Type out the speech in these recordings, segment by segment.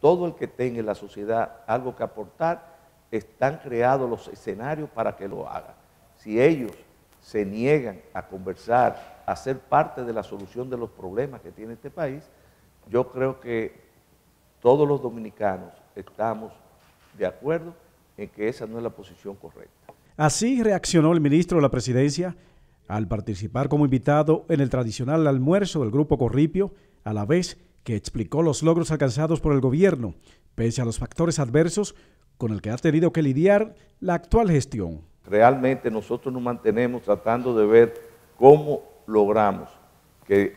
todo el que tenga en la sociedad algo que aportar, están creados los escenarios para que lo haga. Si ellos se niegan a conversar, a ser parte de la solución de los problemas que tiene este país, yo creo que todos los dominicanos estamos de acuerdo en que esa no es la posición correcta. Así reaccionó el ministro de la Presidencia al participar como invitado en el tradicional almuerzo del Grupo Corripio, a la vez que explicó los logros alcanzados por el gobierno, pese a los factores adversos con el que ha tenido que lidiar la actual gestión. Realmente nosotros nos mantenemos tratando de ver cómo logramos que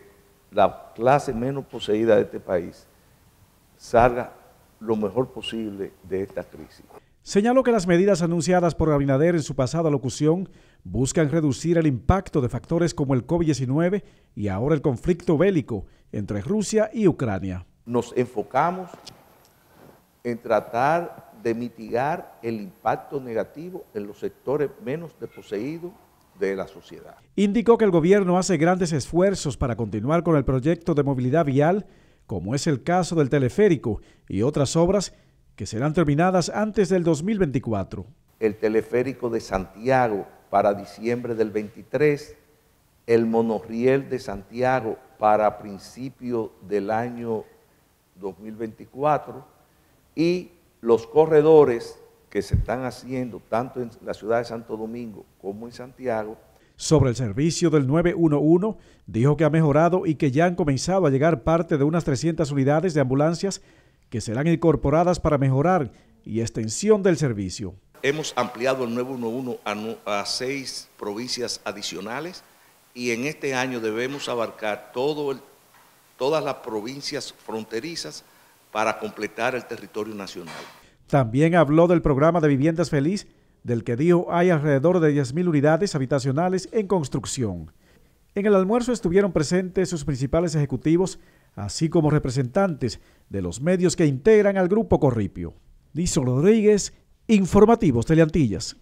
la clase menos poseída de este país salga lo mejor posible de esta crisis. Señaló que las medidas anunciadas por Abinader en su pasada locución buscan reducir el impacto de factores como el COVID-19 y ahora el conflicto bélico entre Rusia y Ucrania. Nos enfocamos en tratar de mitigar el impacto negativo en los sectores menos desposeídos de la sociedad. Indicó que el gobierno hace grandes esfuerzos para continuar con el proyecto de movilidad vial, como es el caso del teleférico y otras obras que serán terminadas antes del 2024. El teleférico de Santiago para diciembre del 23, el monorriel de Santiago para principio del año 2024 y los corredores que se están haciendo tanto en la ciudad de Santo Domingo como en Santiago. Sobre el servicio del 911, dijo que ha mejorado y que ya han comenzado a llegar parte de unas 300 unidades de ambulancias que serán incorporadas para mejorar y extensión del servicio. Hemos ampliado el 911 a, seis provincias adicionales y en este año debemos abarcar todo todas las provincias fronterizas para completar el territorio nacional. También habló del programa de viviendas feliz, del que dijo hay alrededor de 10.000 unidades habitacionales en construcción. En el almuerzo estuvieron presentes sus principales ejecutivos, así como representantes de los medios que integran al Grupo Corripio. Dizo Rodríguez, Informativos Teleantillas.